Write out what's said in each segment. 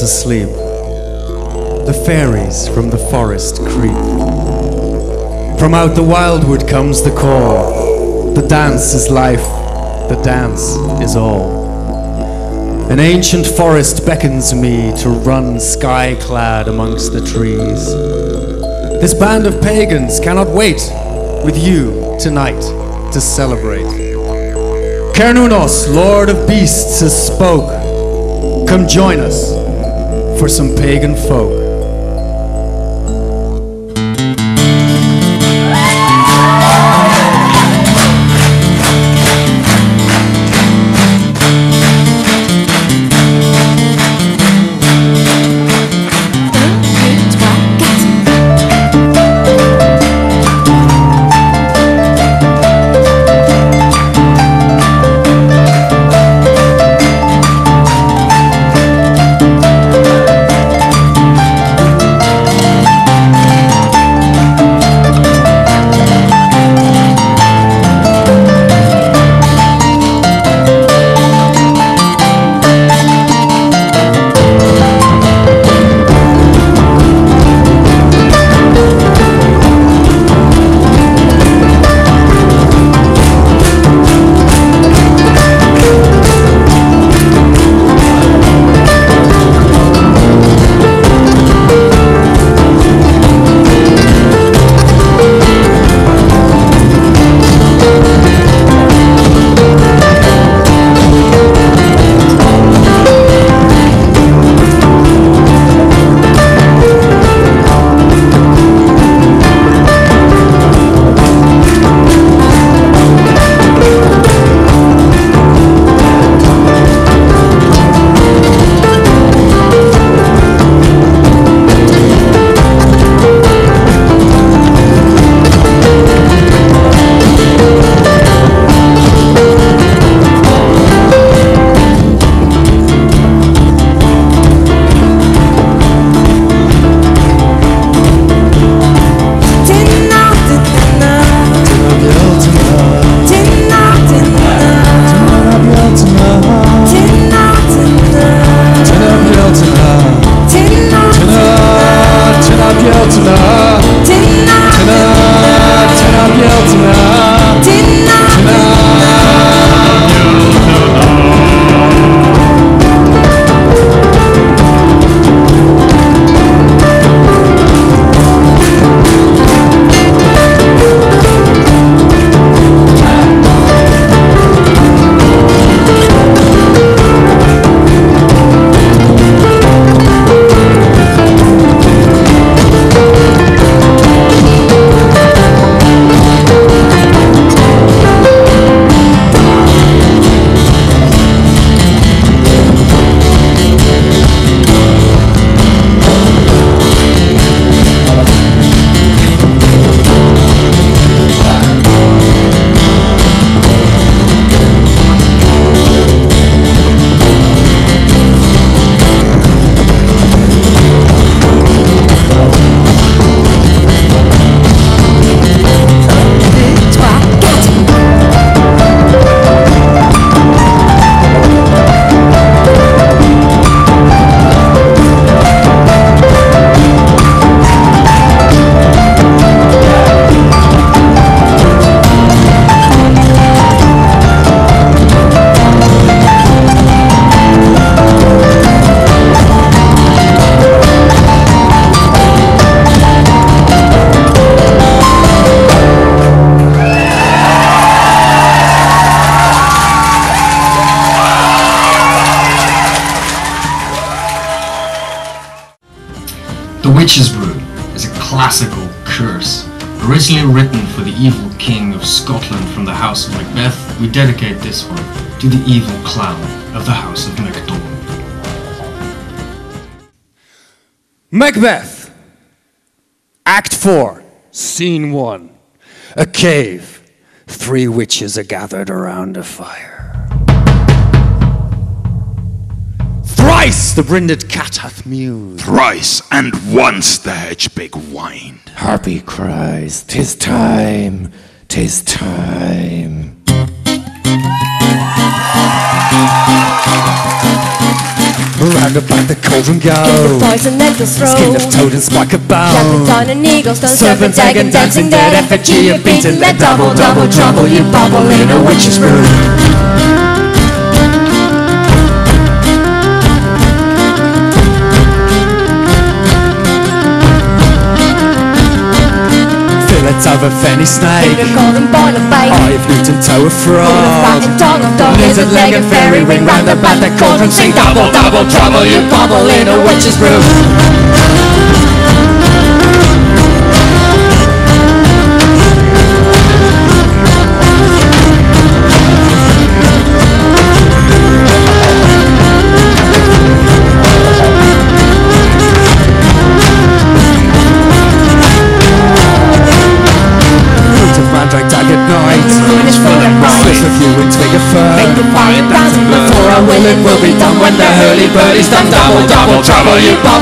to sleep. The fairies from the forest creep. From out the wildwood comes the call. The dance is life, the dance is all. An ancient forest beckons me to run sky clad amongst the trees. This band of pagans cannot wait with you tonight to celebrate. Cernunnos, Lord of Beasts, has spoke. Come join us for some pagan folk. Wytches' Brew is a classical curse. Originally written for the evil king of Scotland from the House of Macbeth, we dedicate this one to the evil clown of the House of Macdonald. Macbeth, Act 4, Scene 1. A cave. Three witches are gathered around a fire. Thrice the brinded cat hath mewed. Thrice and once the hedge-pig whined. Harpy cries, "'Tis time, 'tis time." Round about the cauldron go. Give the boys and lentils throw. Skin of toad and spike of bone. the dawn and eagle stone. Serpent, dragon, dancing dead effigy of beaten. Let double, double trouble you bubble in a witch's brew. Of a fenny snake. Finger golden boil of bait. Eye of newt and toe of Full of rat frog. and dog of dog. Lizard leg and fairy ring round about the cauldron. Sing double, double trouble you bubble in a witch's brew.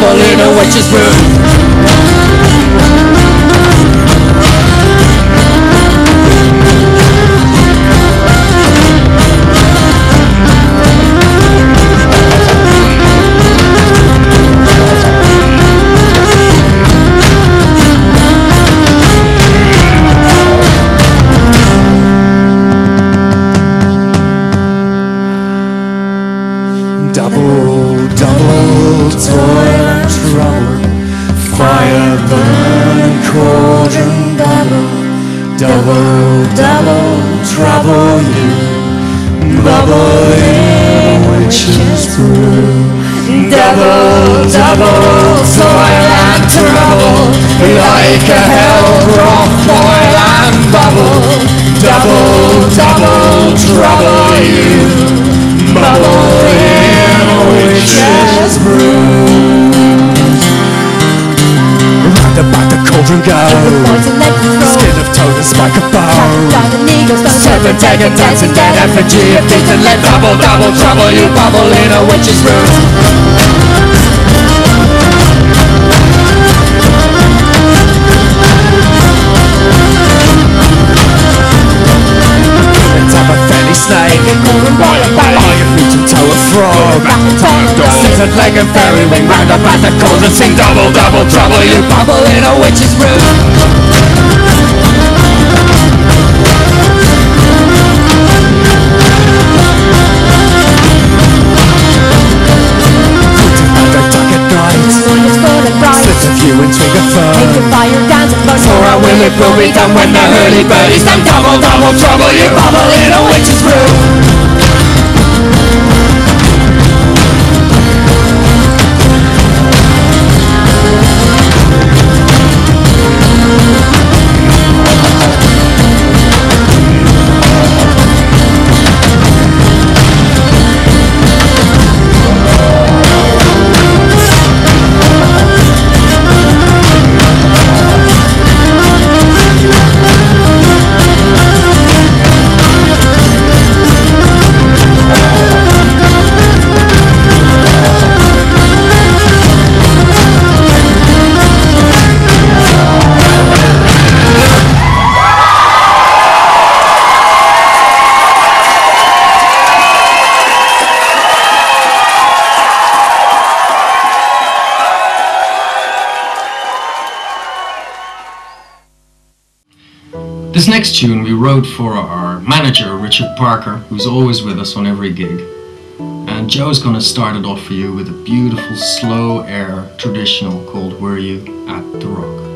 Bubble in a witch's brew cauldron go Boys and lentils throw. Skin of toad and spike of bone dawn and eagle stone. Serpent, dragon, dancing dead effigy of beaten Let double, double trouble you bubble in a witch's brew Let's have a fanny snake of bait. Eye and toe of frog Rat and dog of dog. Lizard leg and fairy ring round about the cauldron Sing double, double trouble you bubble in a witch's brew Under dark at night Moon is full of bright. Slip of you and twig of the fire burn. For will it will be done when the hurly burly's done Double, double trouble you bubble in a witch's brew Next tune we wrote for our manager, Richard Parker, who's always with us on every gig. And Joe's gonna start it off for you with a beautiful slow air traditional called Were You at the Rock.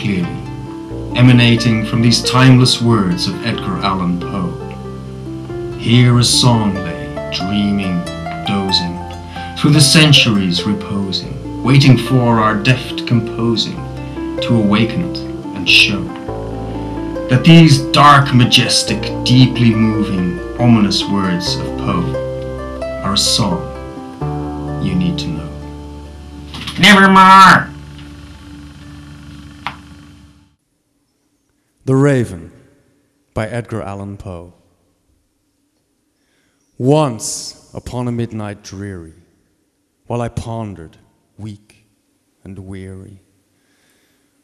Clearly, emanating from these timeless words of Edgar Allan Poe. Here a song lay, dreaming, dozing, through the centuries reposing, waiting for our deft composing to awaken it and show that these dark, majestic, deeply moving, ominous words of Poe are a song you need to know. Nevermore! The Raven by Edgar Allan Poe. Once upon a midnight dreary, while I pondered, weak and weary,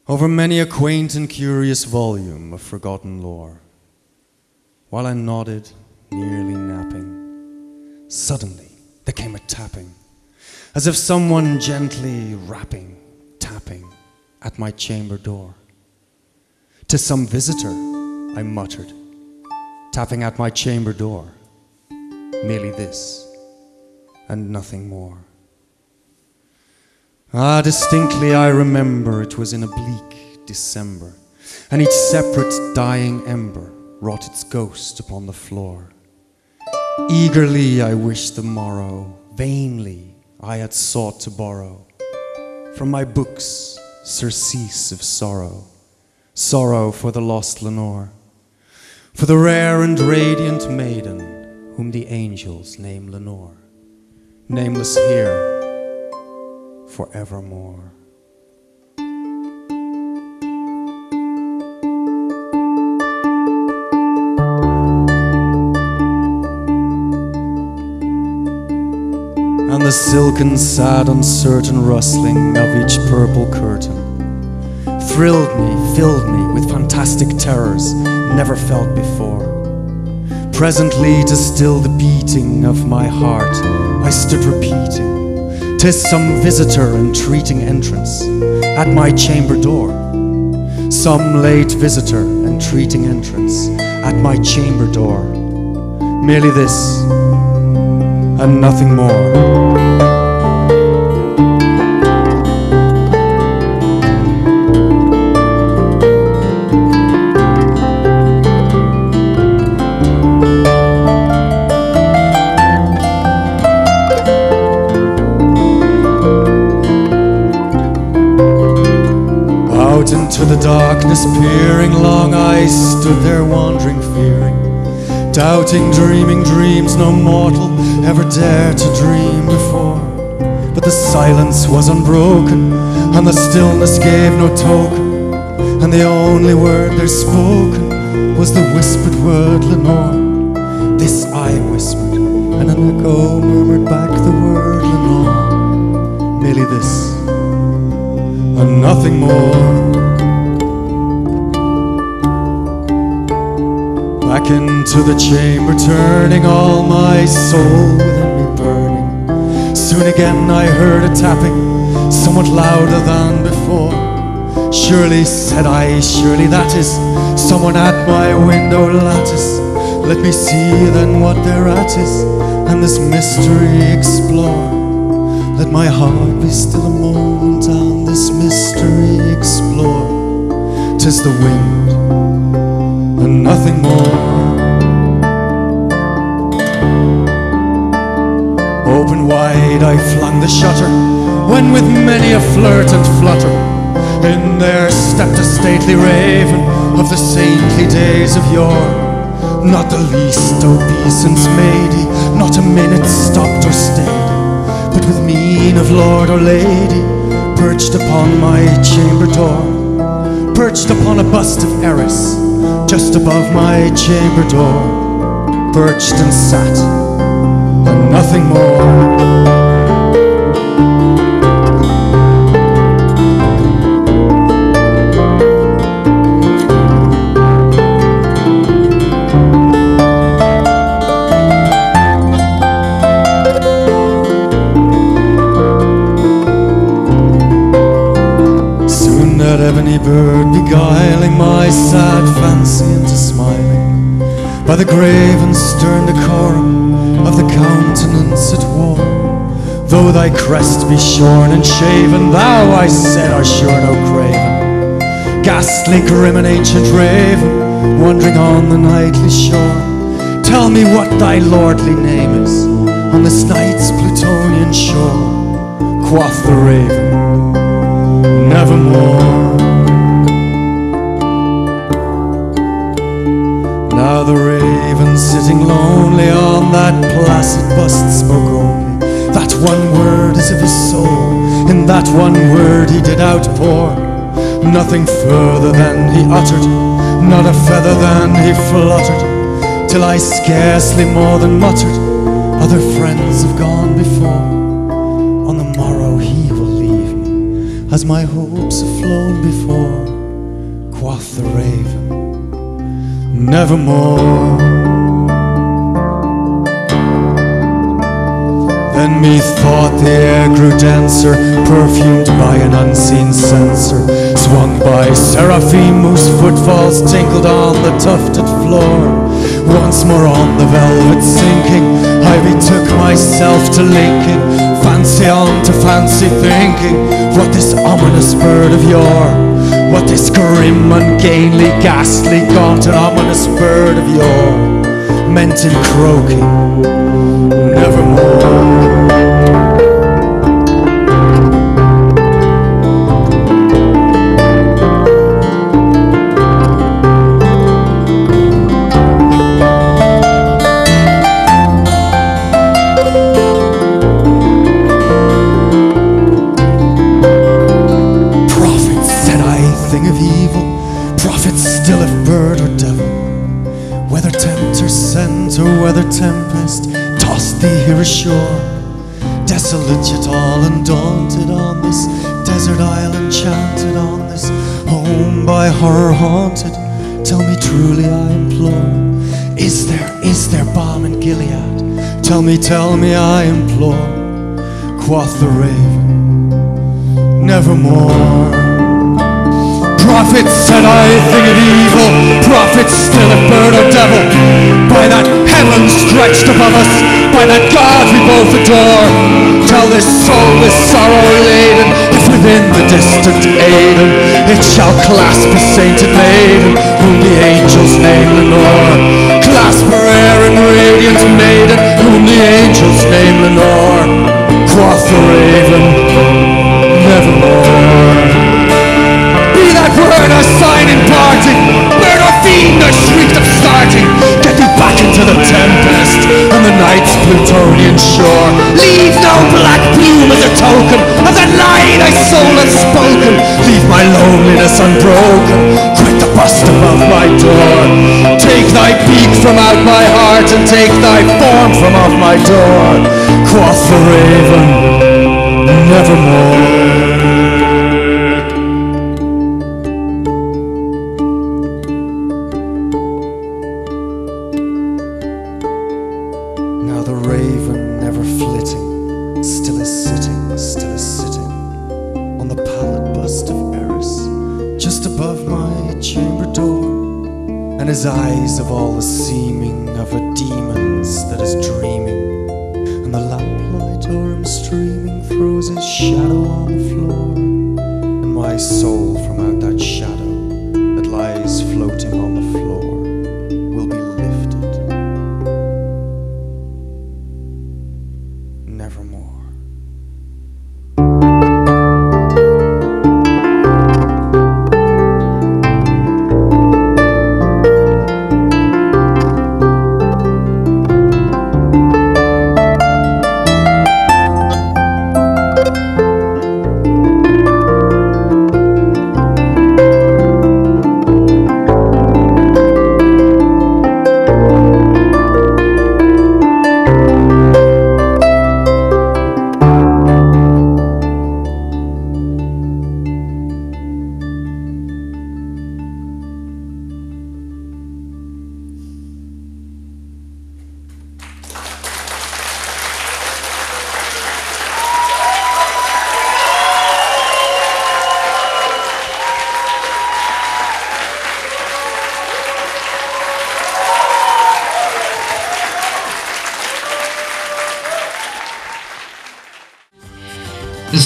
over many a quaint and curious volume of forgotten lore, while I nodded, nearly napping, suddenly there came a tapping, as if someone gently rapping, tapping at my chamber door. To some visitor, I muttered, tapping at my chamber door. Merely this, and nothing more. Ah, distinctly I remember it was in a bleak December, and each separate dying ember wrought its ghost upon the floor. Eagerly I wished the morrow, vainly I had sought to borrow from my books surcease of sorrow sorrow for the lost Lenore, for the rare and radiant maiden whom the angels name Lenore, nameless here forevermore. And the silken, sad, uncertain rustling of each purple curtain thrilled me, filled me with fantastic terrors never felt before. Presently, to still the beating of my heart, I stood repeating, "'Tis some visitor entreating entrance at my chamber door. Some late visitor entreating entrance at my chamber door. Merely this, and nothing more. Into the darkness peering, long I stood there wandering, fearing, doubting, dreaming dreams no mortal ever dared to dream before. But the silence was unbroken, and the stillness gave no token, and the only word there spoken was the whispered word Lenore. This I whispered, and an echo murmured back the word Lenore. Merely this, and nothing more. Back into the chamber, turning all my soul within me burning. Soon again I heard a tapping, somewhat louder than before. Surely, said I, surely that is someone at my window lattice. Let me see then what thereat is, and this mystery explore. Let my heart be still a moment and this mystery explore. Tis the wind and nothing more. Open wide I flung the shutter, when with many a flirt and flutter, in there stepped a stately raven of the saintly days of yore. Not the least obeisance made he, not a minute stopped or stayed, but with mien of lord or lady, perched upon my chamber door, perched upon a bust of Eris, just above my chamber door, perched and sat, and nothing more. Bird beguiling my sad fancy into smiling by the grave and stern decorum of the countenance it wore Though thy crest be shorn and shaven, thou, I said, art sure no craven. Ghastly, grim, and ancient raven, wandering on the nightly shore. Tell me what thy lordly name is on this night's Plutonian shore. Quoth the raven, nevermore. Now the raven sitting lonely on that placid bust spoke only that one word as if his soul in that one word he did outpour. Nothing further than he uttered, not a feather than he fluttered, till I scarcely more than muttered, other friends have gone before. On the morrow he will leave me, as my hopes have flown before. Quoth the raven, nevermore. Then methought the air grew denser, perfumed by an unseen censer, swung by seraphim whose footfalls tinkled on the tufted floor. Once more on the velvet sinking, I betook myself to linking, fancy to fancy thinking, what this ominous bird of yore, what this grim, ungainly, ghastly, gaunt, and ominous bird of yore? Meant in croaking, nevermore. Horror haunted. Tell me truly, I implore. Is there, is there balm in Gilead? Tell me, tell me, I implore. Quoth the raven, nevermore. Prophet said I, think of evil, prophet still a bird or devil. By that heaven stretched above us, by that God we both adore. Tell this soul, this sorrow laden, if within the distant Aidenn it shall clasp a sainted maiden, whom the angels name Lenore. Clasp her air and radiant maiden, whom the angels name Lenore. Quoth the raven, Plutonian shore. Leave no black plume as a token of that lie thy soul has spoken. Leave my loneliness unbroken. Quit the bust above my door. Take thy beak from out my heart and take thy form from off my door. Quoth the raven, nevermore.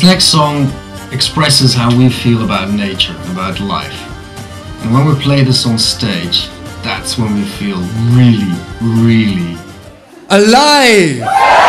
This next song expresses how we feel about nature about life. And when we play this on stage, that's when we feel really, really alive!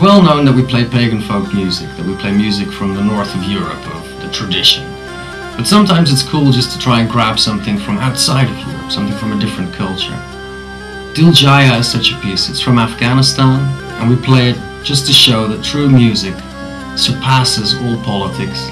Well known that we play pagan folk music, that we play music from the north of Europe, of the tradition. But sometimes it's cool just to try and grab something from outside of Europe, something from a different culture. Dil Gaya is such a piece. It's from Afghanistan, and we play it just to show that true music surpasses all politics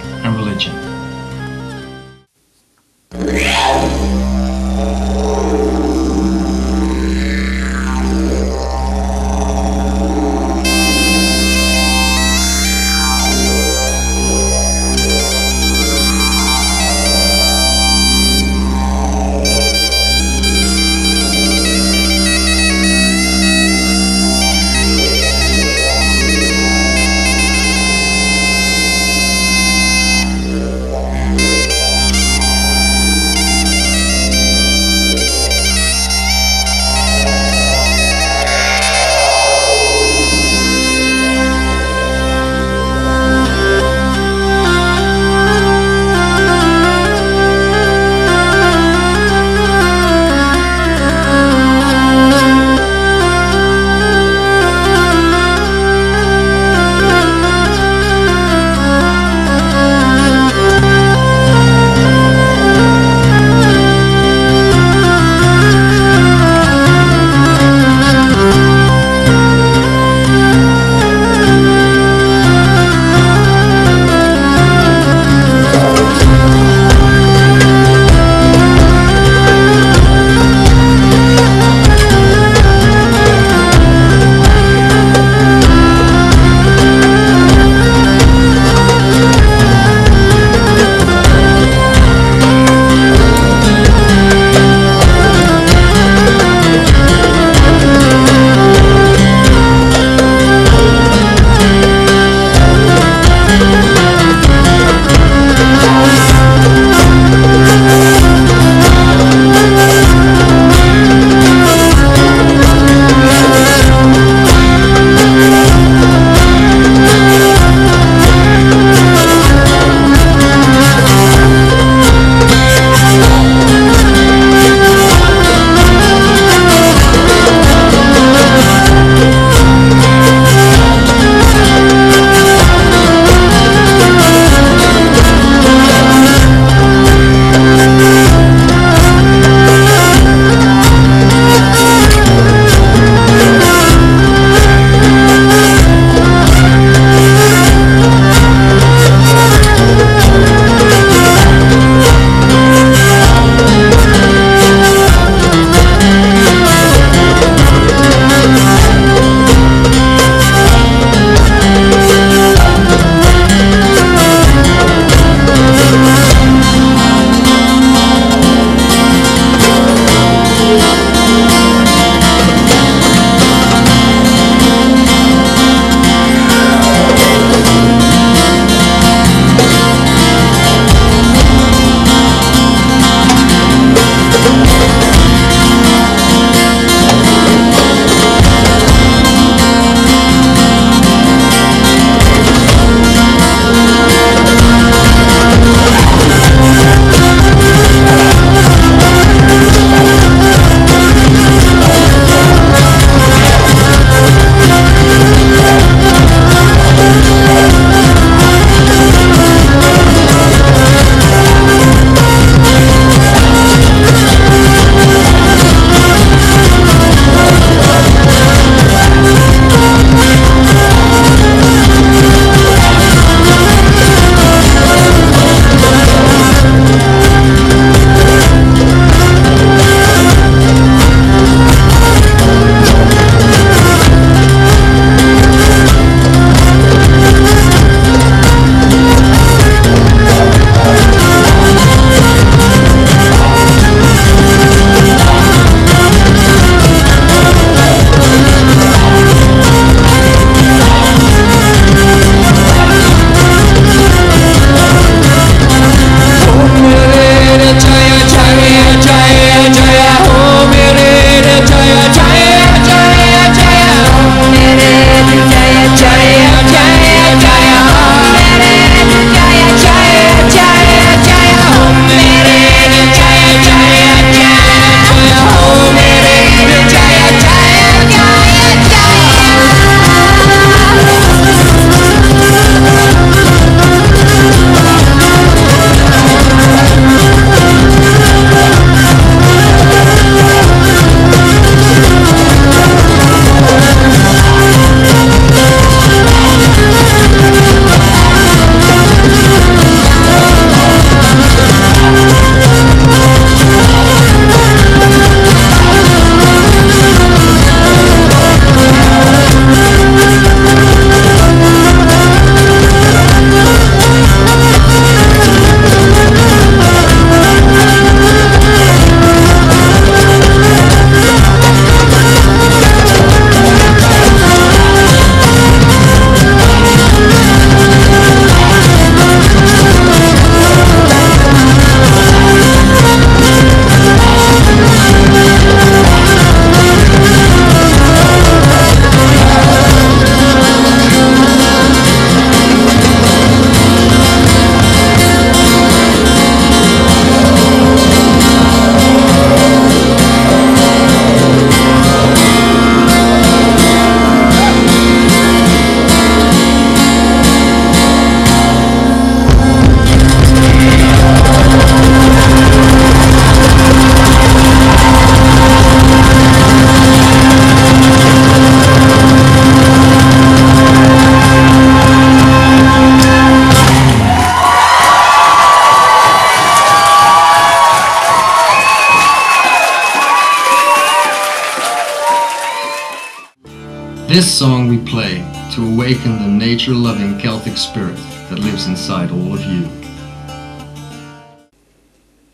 This song we play to awaken the nature-loving Celtic spirit that lives inside all of you.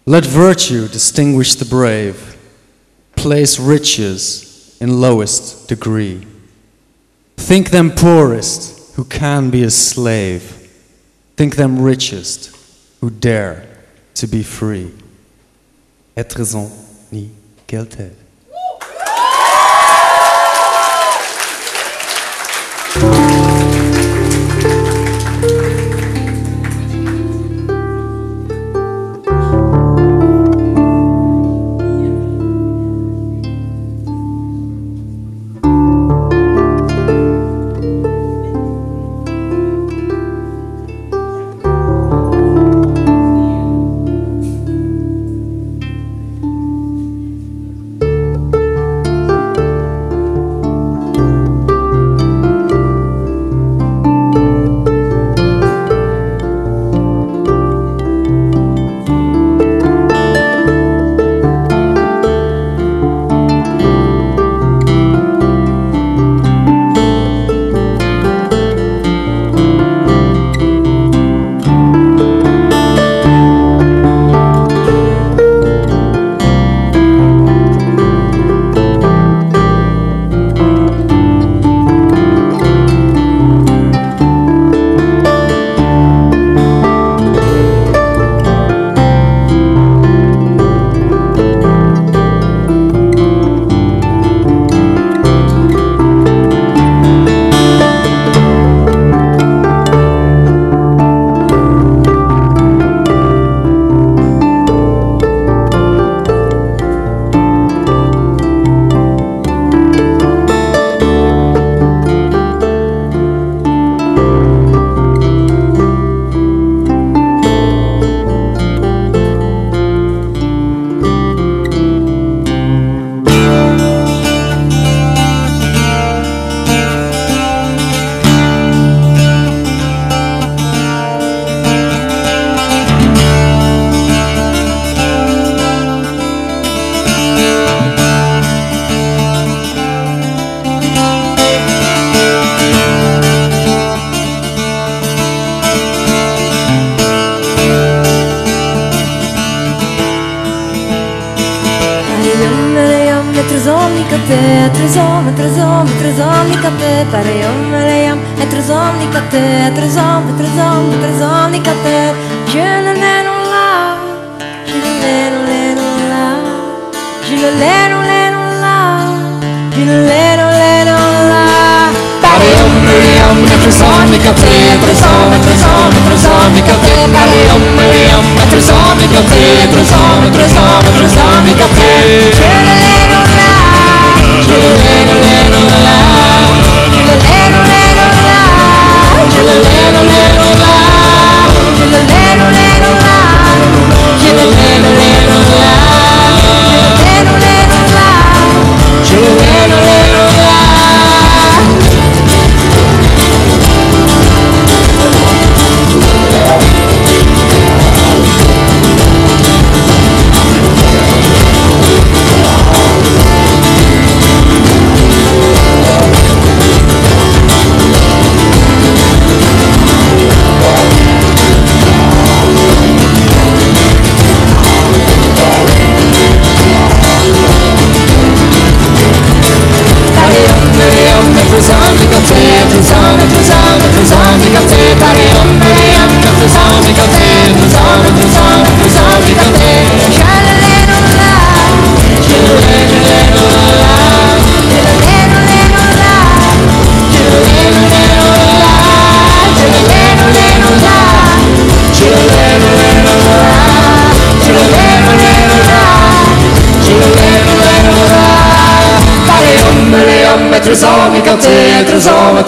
Let virtue distinguish the brave, place riches in lowest degree. Think them poorest who can be a slave, think them richest who dare to be free. Être-en ni Kelted.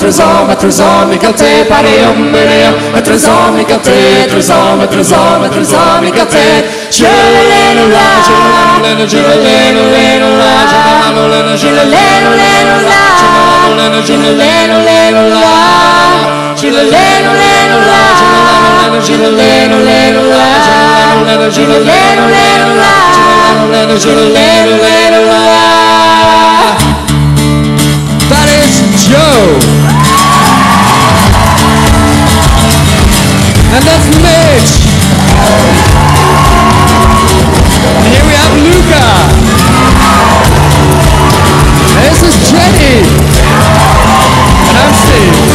Metrozomica, metrozomica, metrozomica te, pareomelea, metrozomica te, metrozomica, metrozomica, metrozomica te, Gilelenu la, gilelenu, gilelenu, lenu la, gilelenu, gilelenu, lenu la, gilelenu, gilelenu, lenu la, gilelenu, lenu la, gilelenu, lenu la, gilelenu, gilelenu, lenu la, gilelenu, gilelenu, lenu la. That is Joe. And that's Mitch. And here we have Luca. This is Jenny. And I'm Steve.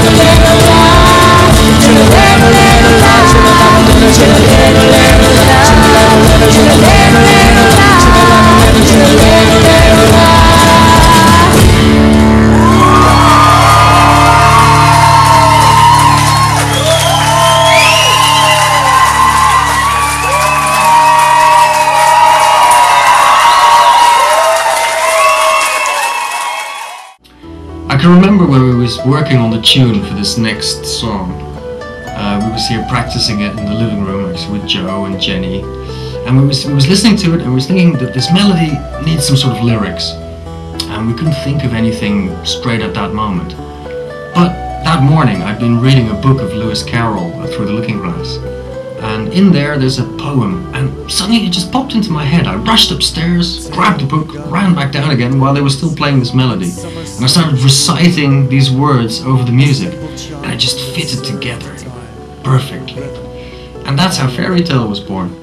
working on the tune for this next song. Uh, we was here practicing it in the living room actually with Joe and Jenny, and we was we was listening to it and we was thinking that this melody needs some sort of lyrics, and we couldn't think of anything straight at that moment. But that morning I'd been reading a book of Lewis Carroll uh, through the Looking Glass, and in there there's a poem, and suddenly it just popped into my head. I rushed upstairs, grabbed the book, ran back down again while they were still playing this melody, and I started reciting these words over the music, and it just fitted together perfectly. And that's how Fairy Tale was born.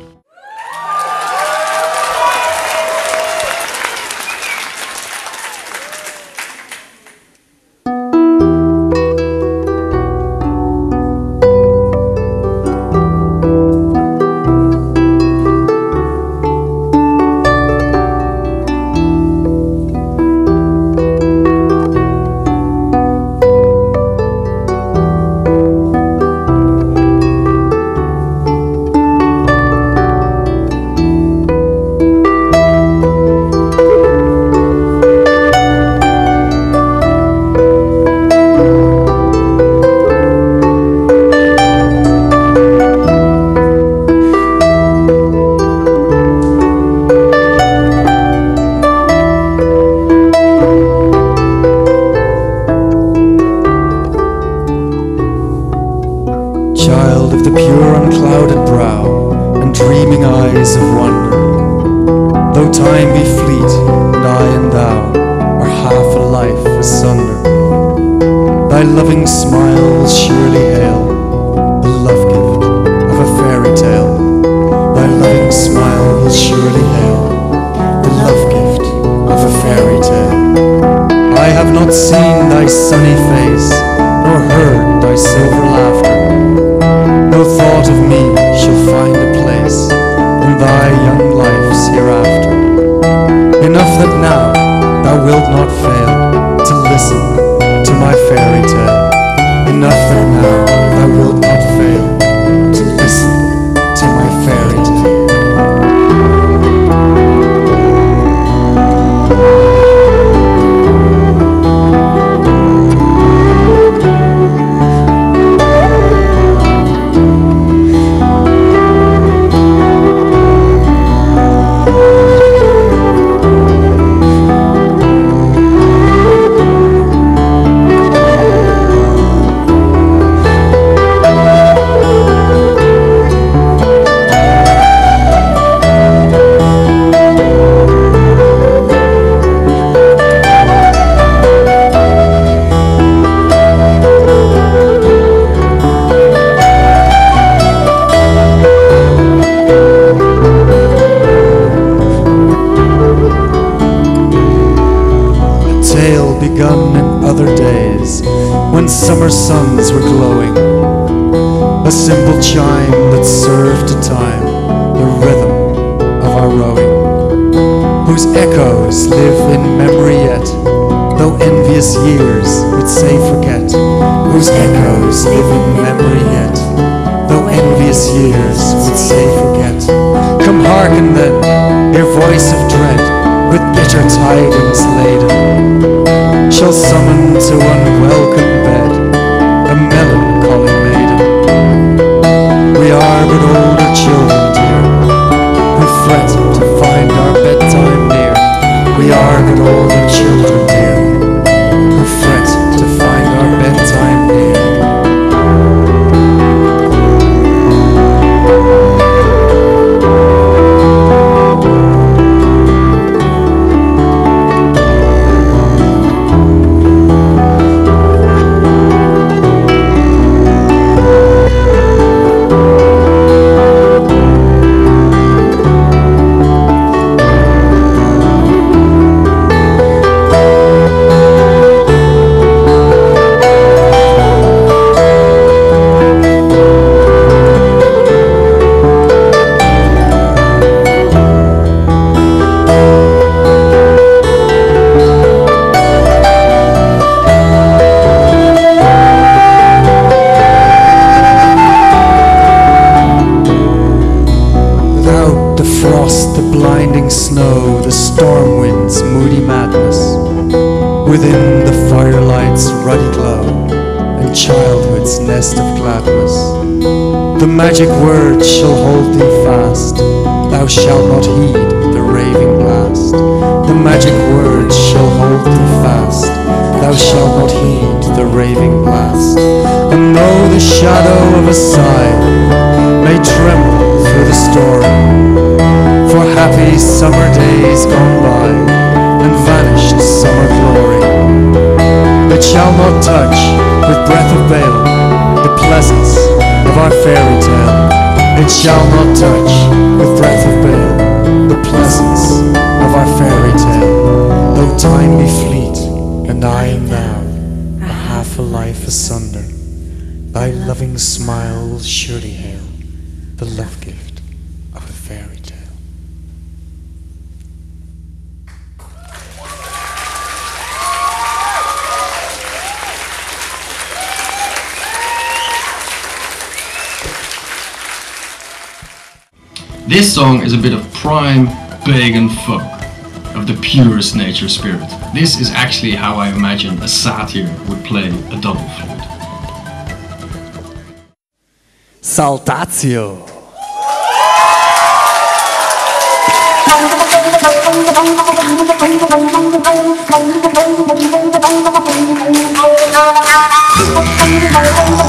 Begun in other days when summer suns were glowing. A simple chime that served to time the rhythm of our rowing, whose echoes live in memory yet, though envious years would say forget. Whose echoes live in memory yet, though envious years would say forget. Come hearken then, your voice of dread, with bitter tidings laden shall summon to unwelcome bed a melancholy maiden. We are but older children, dear, who fret to find our bedtime near. We are but older children. Storm wind's moody madness. Within the firelight's ruddy glow, and childhood's nest of gladness. The magic word shall hold thee fast, thou shalt not heed the raving blast. The magic word shall hold thee fast, thou shalt not heed the raving blast. And though the shadow of a sigh may tremble through the storm, for happy summer days gone by and vanished summer glory. It shall not touch with breath of bale the pleasance of our fairy tale. It shall not touch with breath of bale the pleasance of our fairy tale. Though time be fleet and I am now a half a life asunder, thy loving smile will surely hail the love gift This song is a bit of prime pagan folk of the purest nature spirit. This is actually how I imagine a satyr would play a double flute. Saltatio.